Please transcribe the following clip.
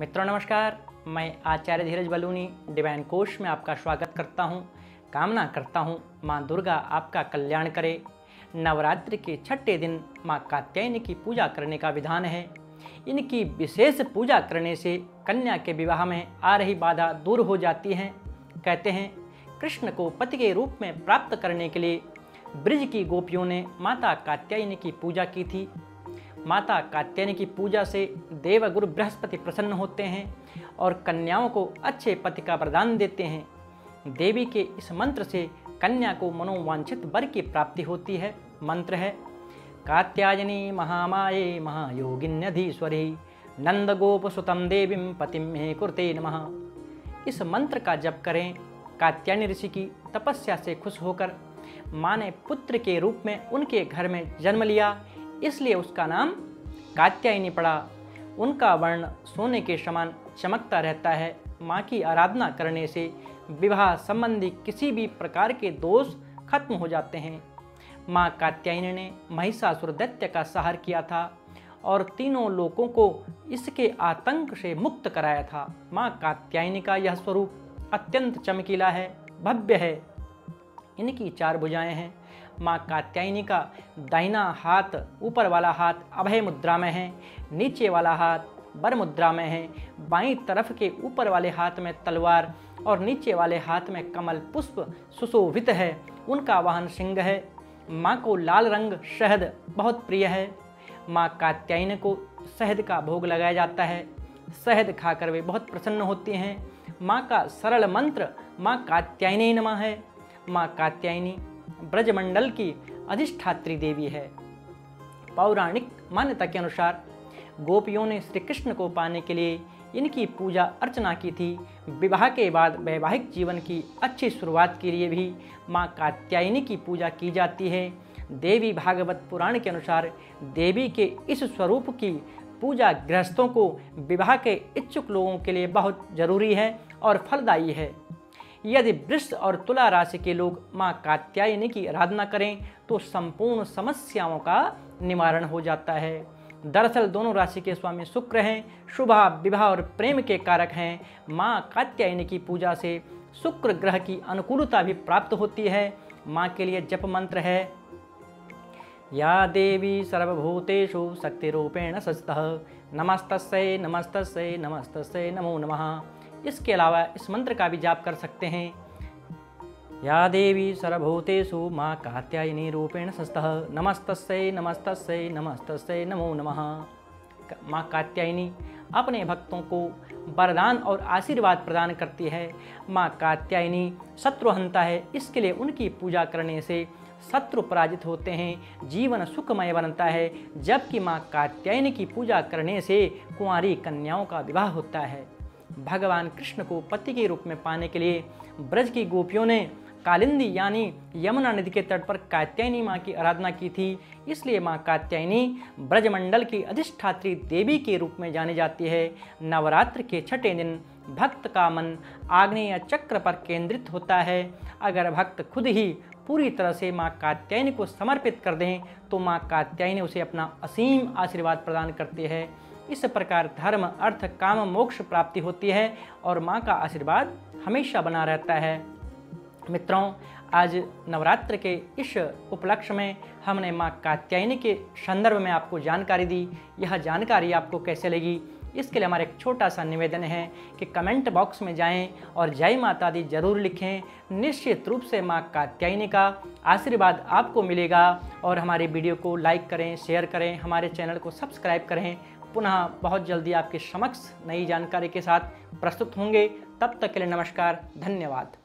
मित्रों, नमस्कार। मैं आचार्य धीरज बलूनी डिवाइन कोश में आपका स्वागत करता हूँ। कामना करता हूँ, माँ दुर्गा आपका कल्याण करे। नवरात्रि के छठे दिन माँ कात्यायनी की पूजा करने का विधान है। इनकी विशेष पूजा करने से कन्या के विवाह में आ रही बाधा दूर हो जाती है। कहते हैं, कृष्ण को पति के रूप में प्राप्त करने के लिए ब्रिज की गोपियों ने माता कात्यायनी की पूजा की थी। माता कात्यायनी की पूजा से देवगुरु बृहस्पति प्रसन्न होते हैं और कन्याओं को अच्छे पति का वरदान देते हैं। देवी के इस मंत्र से कन्या को मनोवांछित वर की प्राप्ति होती है, मंत्र है, कात्यायनी महामाये महायोगिन्यधीश्वरी नंद गोप सुतम देवीम पतिम मे कुरते नमः। इस मंत्र का जप करें। कात्यायनी ऋषि की तपस्या से खुश होकर माँ ने पुत्र के रूप में उनके घर में जन्म लिया। इसलिए उसका नाम कात्यायनी पड़ा। उनका वर्ण सोने के समान चमकता रहता है। माँ की आराधना करने से विवाह संबंधी किसी भी प्रकार के दोष खत्म हो जाते हैं। माँ कात्यायनी ने महिषासुर दैत्य का सहार किया था और तीनों लोगों को इसके आतंक से मुक्त कराया था। माँ कात्यायनी का यह स्वरूप अत्यंत चमकीला है, भव्य है। इनकी चार भुजाएँ हैं। माँ कात्यायनी का दाहिना हाथ ऊपर वाला हाथ अभय मुद्रा में है नीचे वाला हाथ बर मुद्रा में है, बाईं तरफ़ के ऊपर वाले हाथ में तलवार और नीचे वाले हाथ में कमल पुष्प सुशोभित है, उनका वाहन सिंह है। माँ को लाल रंग शहद बहुत प्रिय है। माँ कात्यायन को शहद का भोग लगाया जाता है। शहद खाकर वे बहुत प्रसन्न होती हैं। माँ का सरल मंत्र माँ कात्यायनी नमा है। माँ कात्यायनी ब्रजमंडल की अधिष्ठात्री देवी है। पौराणिक मान्यता के अनुसार गोपियों ने श्री कृष्ण को पाने के लिए इनकी पूजा अर्चना की थी। विवाह के बाद वैवाहिक जीवन की अच्छी शुरुआत के लिए भी माँ कात्यायनी की पूजा की जाती है। देवी भागवत पुराण के अनुसार देवी के इस स्वरूप की पूजा गृहस्थों को विवाह के इच्छुक लोगों के लिए बहुत ज़रूरी है और फलदायी है। यदि वृष और तुला राशि के लोग माँ कात्यायनी की आराधना करें तो संपूर्ण समस्याओं का निवारण हो जाता है। दरअसल दोनों राशि के स्वामी शुक्र हैं, शुभ विवाह और प्रेम के कारक हैं। माँ कात्यायनी की पूजा से शुक्र ग्रह की अनुकूलता भी प्राप्त होती है। माँ के लिए जप मंत्र है। या देवी सर्वभूतेषु शक्तिरूपेण सस्तः नमस्तस्य नमस्तस्य नमस्तस्य, नमो नमः। इसके अलावा इस मंत्र का भी जाप कर सकते हैं। या देवी सर्वभूतेषु माँ कात्यायनी रूपेण सस्तः। नमस्तस्य नमस्तस्य नमस्तस्य, नमो नमः। माँ कात्यायनी अपने भक्तों को वरदान और आशीर्वाद प्रदान करती है। माँ कात्यायनी शत्रुहंता है, इसके लिए उनकी पूजा करने से शत्रु पराजित होते हैं, जीवन सुखमय बनता है। जबकि माँ कात्यायनी की पूजा करने से कुंवारी कन्याओं का विवाह होता है। भगवान कृष्ण को पति के रूप में पाने के लिए ब्रज की गोपियों ने कालिंदी यानी यमुना नदी के तट पर कात्यायनी माँ की आराधना की थी। इसलिए माँ कात्यायनी ब्रजमंडल की अधिष्ठात्री देवी के रूप में जानी जाती है। नवरात्र के छठे दिन भक्त का मन आग्नेय चक्र पर केंद्रित होता है। अगर भक्त खुद ही पूरी तरह से माँ कात्यायनी को समर्पित कर दें तो माँ कात्यायनी उसे अपना असीम आशीर्वाद प्रदान करती है। इस प्रकार धर्म, अर्थ, काम, मोक्ष प्राप्ति होती है और माँ का आशीर्वाद हमेशा बना रहता है। मित्रों, आज नवरात्र के इस उपलक्ष्य में हमने माँ कात्यायनी के संदर्भ में आपको जानकारी दी। यह जानकारी आपको कैसे लगी? इसके लिए हमारा एक छोटा सा निवेदन है कि कमेंट बॉक्स में जाएँ और जय माता दी ज़रूर लिखें। निश्चित रूप से माँ कात्यायनी का आशीर्वाद आपको मिलेगा और हमारे वीडियो को लाइक करें, शेयर करें, हमारे चैनल को सब्सक्राइब करें। पुनः बहुत जल्दी आपके समक्ष नई जानकारी के साथ प्रस्तुत होंगे। तब तक के लिए नमस्कार, धन्यवाद।